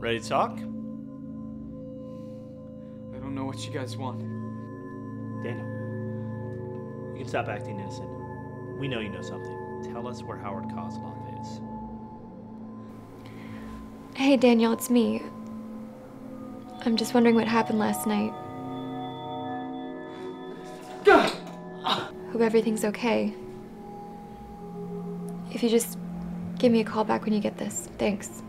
Ready to talk? I don't know what you guys want. Daniel, you can stop acting innocent. We know you know something. Tell us where Howard Kozlov is. Hey, Daniel, it's me. I'm just wondering what happened last night. Hope everything's okay. If you just give me a call back when you get this. Thanks.